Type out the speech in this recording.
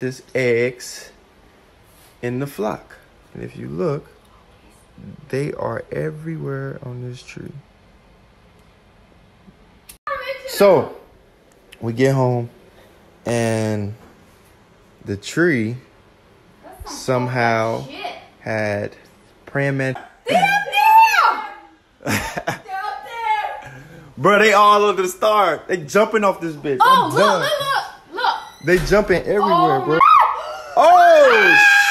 This eggs in the flock. And if you look, they are everywhere on this tree. So we get home and the tree somehow had praying man. Bro, they all over the star. They jumping off this bitch. Oh, I'm look, done. look, look, look. They jumping everywhere, Oh, bro. my- Oh